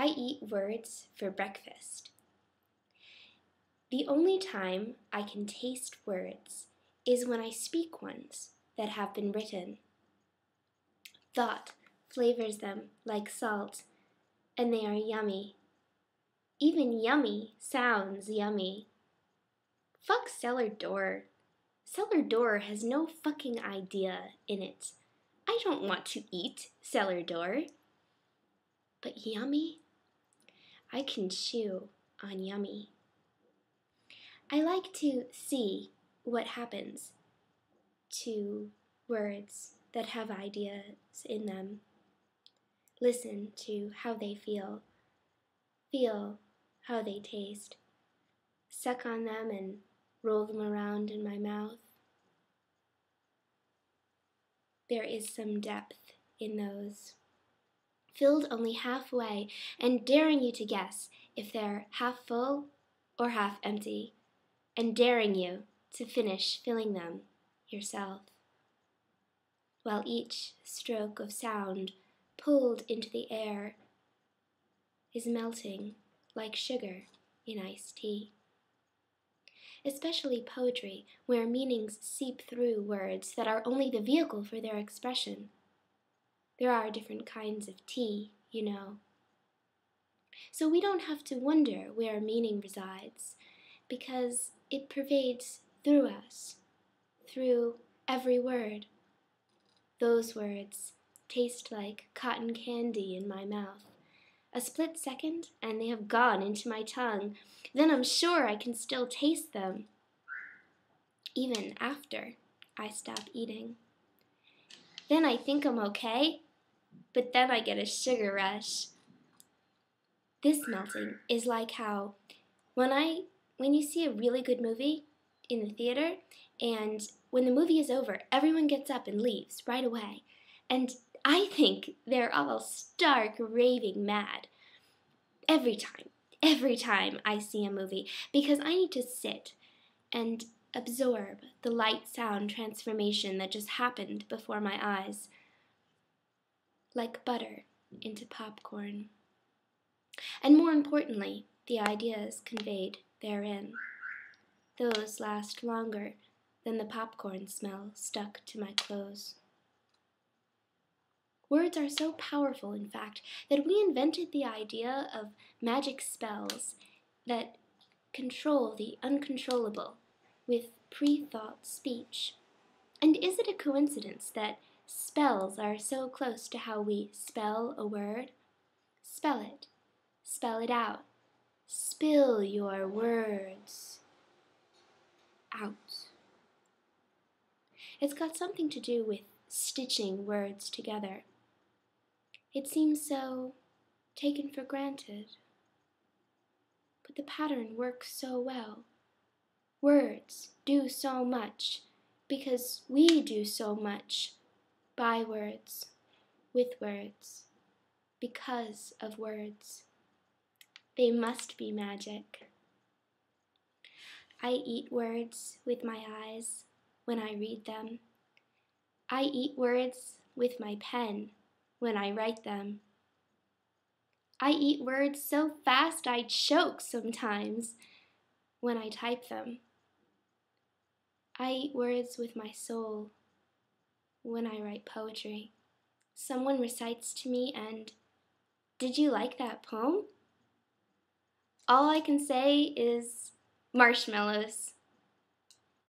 I eat words for breakfast. The only time I can taste words is when I speak ones that have been written. Thought flavors them like salt, and they are yummy. Even yummy sounds yummy. Fuck cellar door. Cellar door has no fucking idea in it. I don't want to eat cellar door. But yummy? I can chew on yummy. I like to see what happens to words that have ideas in them. Listen to how they feel. Feel how they taste. Suck on them and roll them around in my mouth. There is some depth in those. Filled only halfway and daring you to guess if they're half full or half empty, and daring you to finish filling them yourself. While each stroke of sound pulled into the air is melting like sugar in iced tea. Especially poetry, where meanings seep through words that are only the vehicle for their expression. There are different kinds of tea, you know. So we don't have to wonder where meaning resides, because it pervades through us, through every word. Those words taste like cotton candy in my mouth. A split second, and they have gone into my tongue. Then I'm sure I can still taste them, even after I stop eating. Then I think I'm okay, but then I get a sugar rush. This melting is like how when I when you see a really good movie in the theater and when the movie is over, everyone gets up and leaves right away. And I think they're all stark raving mad. Every time, every time I see a movie, because I need to sit and absorb the light sound transformation that just happened before my eyes, like butter into popcorn. And more importantly, the ideas conveyed therein. Those last longer than the popcorn smell stuck to my clothes. Words are so powerful, in fact, that we invented the idea of magic spells that control the uncontrollable with pre thought speech. And is it a coincidence that spells are so close to how we spell a word? Spell it. Spell it out. Spill your words out. It's got something to do with stitching words together. It seems so taken for granted. But the pattern works so well. Words do so much because we do so much by words, with words, because of words. They must be magic. I eat words with my eyes when I read them. I eat words with my pen when I write them. I eat words so fast I choke sometimes when I type them. I eat words with my soul when I write poetry. Someone recites to me, and did you like that poem? All I can say is marshmallows.